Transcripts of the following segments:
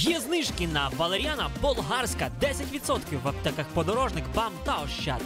Є знижки на валеріана болгарська 10% в аптеках подорожник, бам та ощад.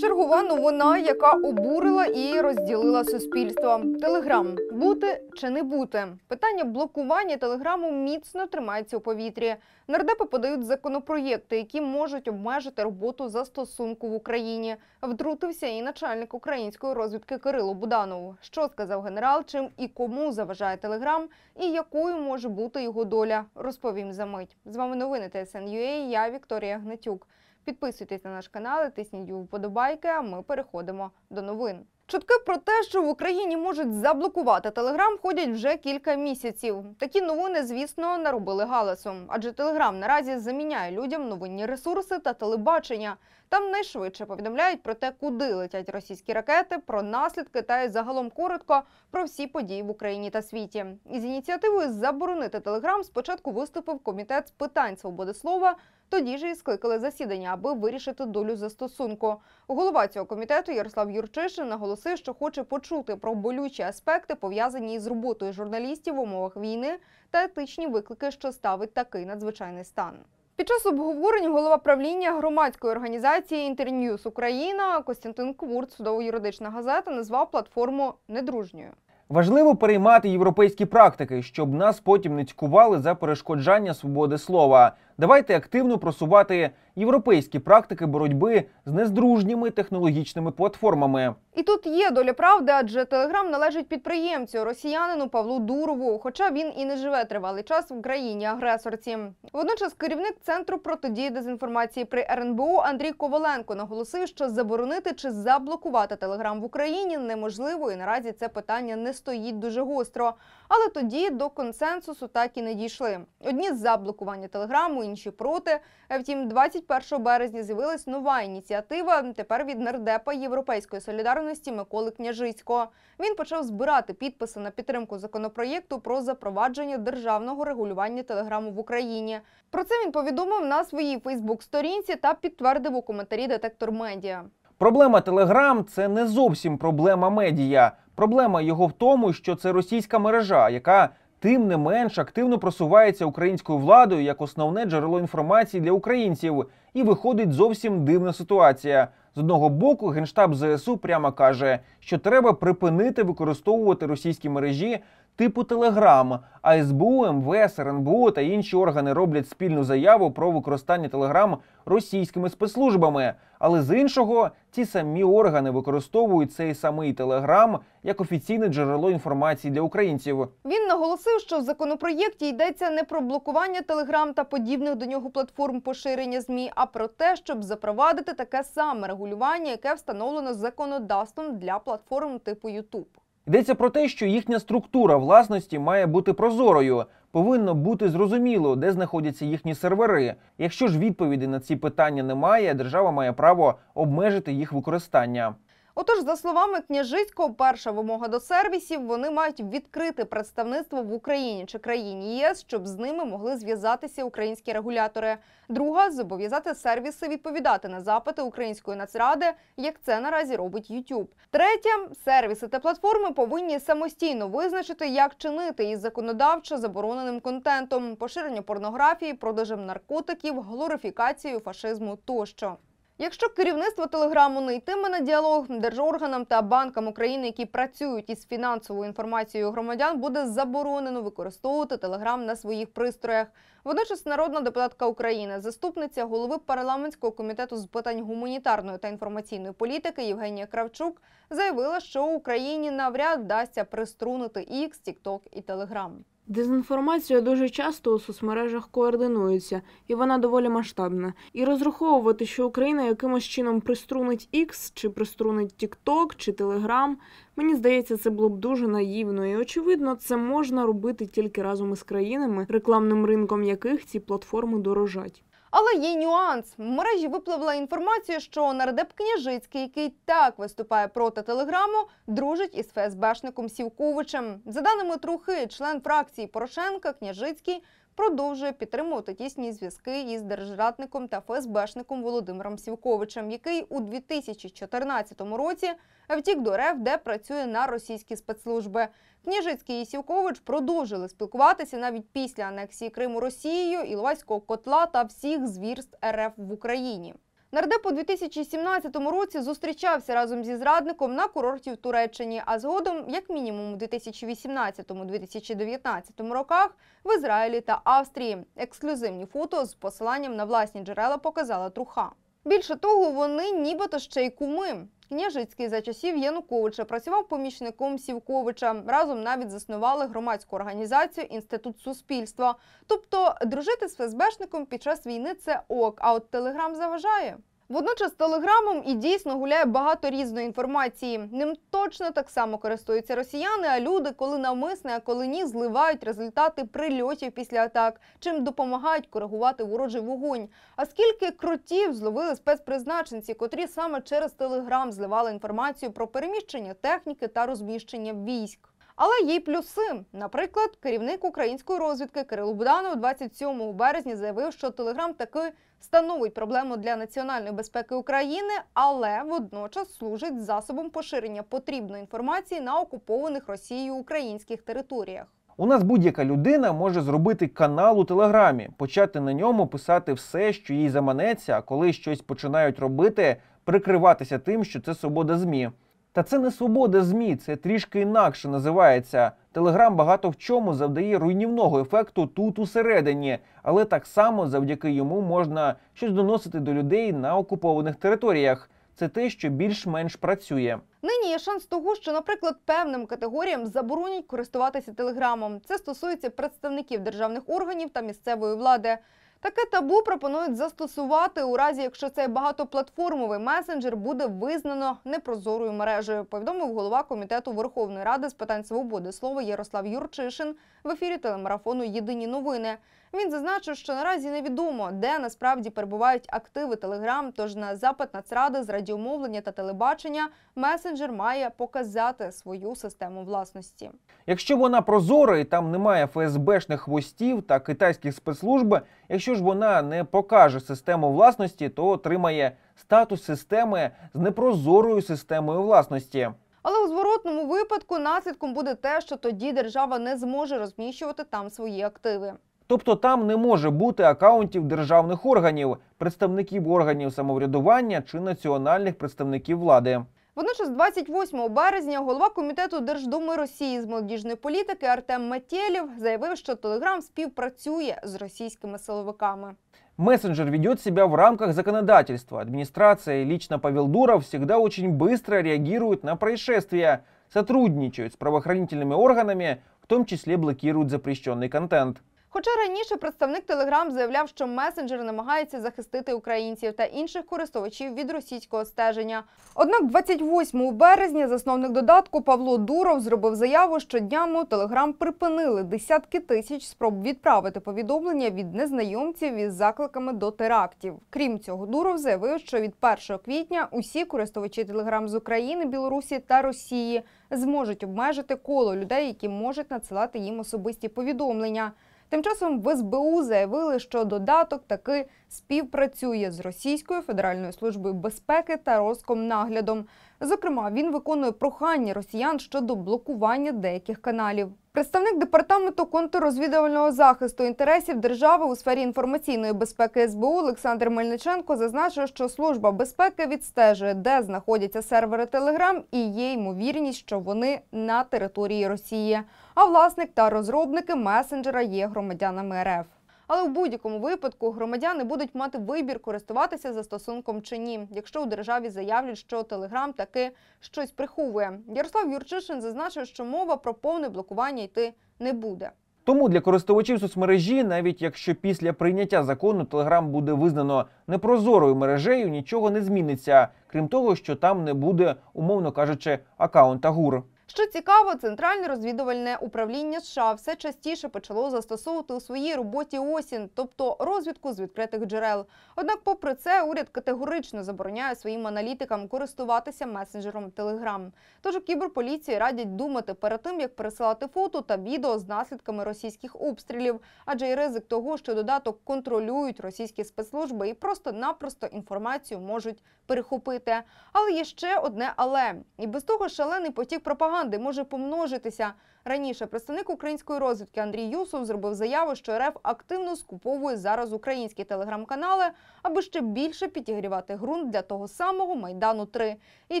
Чергова новина, яка обурила і розділила суспільство. Телеграм бути чи не бути? Питання блокування телеграму міцно тримається у повітрі. Нардепи подають законопроєкти, які можуть обмежити роботу застосунку в Україні. Втрутився і начальник української розвідки Кирило Буданов. Що сказав генерал, чим і кому заважає телеграм, і якою може бути його доля, розповім за мить. З вами новини ТСН.UA, Я Вікторія Гнатюк. Підписуйтесь на наш канал, і тисніть вподобайки, а ми переходимо до новин. Чутки про те, що в Україні можуть заблокувати Телеграм, ходять вже кілька місяців. Такі новини, звісно, наробили галасу, адже Телеграм наразі заміняє людям новинні ресурси та телебачення. Там найшвидше повідомляють про те, куди летять російські ракети, про наслідки та й загалом коротко про всі події в Україні та світі. Із ініціативою заборонити Телеграм спочатку виступив комітет з питань свободи слова. Тоді ж і скликали засідання, аби вирішити долю застосунку. Голова цього комітету Ярослав Юрчишин наголосив, що хоче почути про болючі аспекти, пов'язані із роботою журналістів в умовах війни та етичні виклики, що ставить такий надзвичайний стан. Під час обговорень голова правління громадської організації Інтерньюз Україна Костянтин Квурт, судово-юридична газета, назвав платформу недружньою. Важливо переймати європейські практики, щоб нас потім не цькували за перешкоджання свободи слова. Давайте активно просувати європейські практики боротьби з нездружніми технологічними платформами. І тут є доля правди, адже Телеграм належить підприємцю росіянину Павлу Дурову, хоча він і не живе тривалий час в країні-агресорці. Водночас керівник центру протидії дезінформації при РНБО Андрій Коваленко наголосив, що заборонити чи заблокувати Телеграм в Україні неможливо, і наразі це питання не стоїть дуже гостро. Але тоді до консенсусу так і не дійшли. Одні за блокування телеграму, інші проти. Втім, 21 березня з'явилась нова ініціатива. Тепер від нардепа Європейської солідарності Миколи Княжицького. Він почав збирати підписи на підтримку законопроєкту про запровадження державного регулювання телеграму в Україні. Про це він повідомив на своїй Фейсбук-сторінці та підтвердив у коментарі детектор медіа. Проблема Телеграм це не зовсім проблема медіа. Проблема його в тому, що це російська мережа, яка тим не менш активно просувається українською владою як основне джерело інформації для українців, і виходить зовсім дивна ситуація. З одного боку, генштаб ЗСУ прямо каже, що треба припинити використовувати російські мережі типу Телеграм. А СБУ, МВС, РНБО та інші органи роблять спільну заяву про використання Телеграм російськими спецслужбами. Але з іншого, ті самі органи використовують цей самий Телеграм як офіційне джерело інформації для українців. Він наголосив, що в законопроєкті йдеться не про блокування Телеграм та подібних до нього платформ поширення змі, а про те, щоб запровадити таке саме регулювання, яке встановлено законодавством для платформ типу YouTube. Йдеться про те, що їхня структура власності має бути прозорою. Повинно бути зрозуміло, де знаходяться їхні сервери. Якщо ж відповіді на ці питання немає, держава має право обмежити їх використання. Отож, за словами княжицького, перша вимога до сервісів вони мають відкрити представництво в Україні чи країні ЄС, щоб з ними могли зв'язатися українські регулятори. Друга зобов'язати сервіси відповідати на запити української нацради, як це наразі робить YouTube. Третя сервіси та платформи повинні самостійно визначити, як чинити із законодавчо забороненим контентом, поширення порнографії, продажем наркотиків, глорифікацією фашизму тощо. Якщо керівництво телеграму не йтиме на діалог держорганам та банкам України, які працюють із фінансовою інформацією громадян, буде заборонено використовувати телеграм на своїх пристроях. Водночас народна депутатка України, заступниця голови парламентського комітету з питань гуманітарної та інформаційної політики Євгенія Кравчук заявила, що Україні навряд вдасться приструнити X, TikTok і Telegram. Дезінформація дуже часто у соцмережах координується, і вона доволі масштабна. І розраховувати, що Україна якимось чином приструнить X, чи приструнить TikTok, чи Telegram, мені здається, це було б дуже наївно. І очевидно, це можна робити тільки разом із країнами, рекламним ринком яких ці платформи дорожать. Але є нюанс. В мережі випливла інформація, що нардеп Княжицький, який так виступає проти телеграму, дружить із ФСБшником Сівковичем. За даними трухи, член фракції Порошенка Княжицький продовжує підтримувати тісні зв'язки із держрадником та ФСБшником Володимиром Сівковичем, який у 2014 році втік до РФ, де працює на російські спецслужби. Княжицький і Сівкович продовжили спілкуватися навіть після анексії Криму Росією, Іловайського котла та всіх звірств РФ в Україні. Нардеп у 2017 році зустрічався разом зі зрадником на курорті в Туреччині, а згодом, як мінімум, у 2018-2019 роках в Ізраїлі та Австрії. Ексклюзивні фото з посиланням на власні джерела показала труха. Більше того, вони нібито ще й куми. Княжицький за часів Януковича працював помічником Сівковича. Разом навіть заснували громадську організацію Інститут суспільства. Тобто, дружити з ФСБшником під час війни це ок, а от Телеграм заважає. Водночас телеграмом і дійсно гуляє багато різної інформації. Ним точно так само користуються росіяни, а люди, коли навмисне, а коли ні, зливають результати прильотів після атак, чим допомагають коригувати ворожий вогонь. А скільки крутів зловили спецпризначенці, котрі саме через телеграм зливали інформацію про переміщення техніки та розміщення військ. Але є й плюси. Наприклад, керівник української розвідки Кирило Буданов 27 березня заявив, що Телеграм таки становить проблему для національної безпеки України, але водночас служить засобом поширення потрібної інформації на окупованих Росією українських територіях. У нас будь-яка людина може зробити канал у Телеграмі, почати на ньому писати все, що їй заманеться, а коли щось починають робити, прикриватися тим, що це свобода ЗМІ. Та це не свобода ЗМІ, це трішки інакше називається. Телеграм багато в чому завдає руйнівного ефекту тут усередині, але так само завдяки йому можна щось доносити до людей на окупованих територіях. Це те, що більш-менш працює. Нині є шанс того, що, наприклад, певним категоріям заборонять користуватися телеграмом. Це стосується представників державних органів та місцевої влади. Таке табу пропонують застосувати у разі, якщо цей багатоплатформовий месенджер буде визнано непрозорою мережею. Повідомив голова комітету Верховної Ради з питань свободи слова Ярослав Юрчишин в ефірі телемарафону Єдині новини. Він зазначив, що наразі невідомо, де насправді перебувають активи Телеграм. Тож на запит Нацради з радіомовлення та телебачення месенджер має показати свою систему власності. Якщо вона прозора і там немає ФСБшних хвостів та китайських спецслужб, якщо ж вона не покаже систему власності, то отримає статус системи з непрозорою системою власності. Але у зворотному випадку наслідком буде те, що тоді держава не зможе розміщувати там свої активи. Тобто там не може бути акаунтів державних органів, представників органів самоврядування чи національних представників влади. Водночас, 28 березня, голова комітету Держдуми Росії з молодіжної політики Артем Матєлєв заявив, що Телеграм співпрацює з російськими силовиками. Мессенджер ведет себя в рамках законодательства. Администрация и лично Павел Дуров всегда очень быстро реагируют на происшествия, сотрудничают с правоохранительными органами, в том числе блокируют запрещенный контент. Хоча раніше представник Телеграм заявляв, що месенджер намагається захистити українців та інших користувачів від російського стеження. Однак 28 березня засновник додатку Павло Дуров зробив заяву, що днями у Телеграм припинили десятки тисяч спроб відправити повідомлення від незнайомців із закликами до терактів. Крім цього, Дуров заявив, що від 1 квітня усі користувачі Телеграм з України, Білорусі та Росії зможуть обмежити коло людей, які можуть надсилати їм особисті повідомлення. Тим часом в СБУ заявили, що додаток таки співпрацює з Російською Федеральною службою безпеки та Роскомнаглядом. Зокрема, він виконує прохання росіян щодо блокування деяких каналів. Представник департаменту контррозвідувального захисту інтересів держави у сфері інформаційної безпеки СБУ Олександр Мельниченко зазначив, що служба безпеки відстежує, де знаходяться сервери Телеграм, і є ймовірність, що вони на території Росії. А власник та розробники месенджера є громадянами РФ. Але в будь-якому випадку громадяни будуть мати вибір користуватися застосунком чи ні, якщо у державі заявлять, що Телеграм таки щось приховує. Ярослав Юрчишин зазначив, що мова про повне блокування йти не буде. Тому для користувачів соцмережі, навіть якщо після прийняття закону Telegram буде визнано непрозорою мережею, нічого не зміниться, крім того, що там не буде, умовно кажучи, акаунта ГУР. Що цікаво, центральне розвідувальне управління США все частіше почало застосовувати у своїй роботі осінь, тобто розвідку з відкритих джерел. Однак, попри це, уряд категорично забороняє своїм аналітикам користуватися месенджером Telegram. Тож у кіберполіції радять думати перед тим, як пересилати фото та відео з наслідками російських обстрілів, адже є ризик того, що додаток контролюють російські спецслужби і просто-напросто інформацію можуть перехопити. Але є ще одне але і без того шалений потік пропаганди може помножитися. Раніше представник української розвідки Андрій Юсов зробив заяву, що РФ активно скуповує зараз українські телеграм-канали, аби ще більше підігрівати ґрунт для того самого майдану 3 і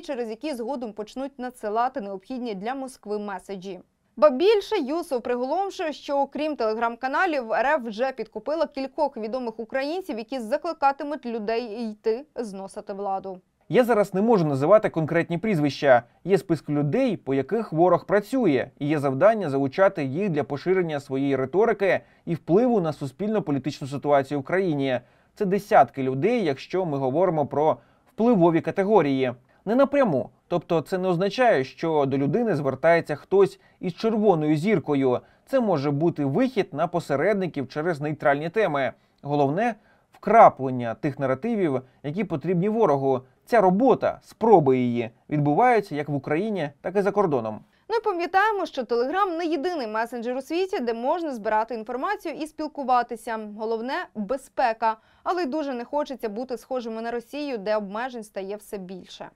через які згодом почнуть надсилати необхідні для Москви меседжі. Ба більше Юсов приголомшує, що окрім телеграм-каналів, РФ вже підкупила кількох відомих українців, які закликатимуть людей йти зносити владу. Я зараз не можу називати конкретні прізвища. Є список людей, по яких ворог працює, і є завдання залучати їх для поширення своєї риторики і впливу на суспільно-політичну ситуацію в країні. Це десятки людей, якщо ми говоримо про впливові категорії. Не напряму. Тобто, це не означає, що до людини звертається хтось із червоною зіркою. Це може бути вихід на посередників через нейтральні теми. Головне вкраплення тих наративів, які потрібні ворогу. Ця робота, спроби її відбуваються як в Україні, так і за кордоном. Ну і пам'ятаємо, що Телеграм не єдиний месенджер у світі, де можна збирати інформацію і спілкуватися. Головне безпека, але й дуже не хочеться бути схожими на Росію, де обмежень стає все більше.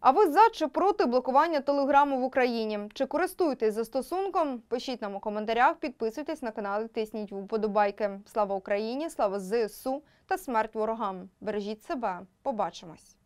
А ви за чи проти блокування телеграму в Україні? Чи користуєтесь застосунком? Пишіть нам у коментарях, підписуйтесь на канал, і тисніть вподобайки. Слава Україні, слава ЗСУ та смерть ворогам. Бережіть себе. Побачимось.